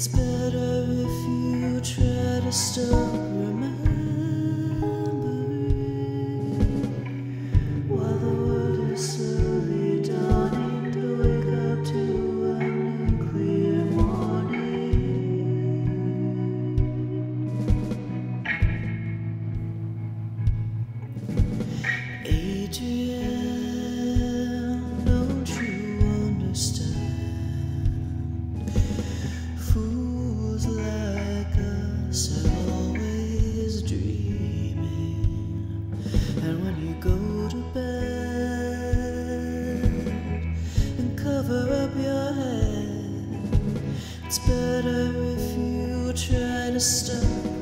It's better if you try to stop cover up your head. It's better if you try to stop.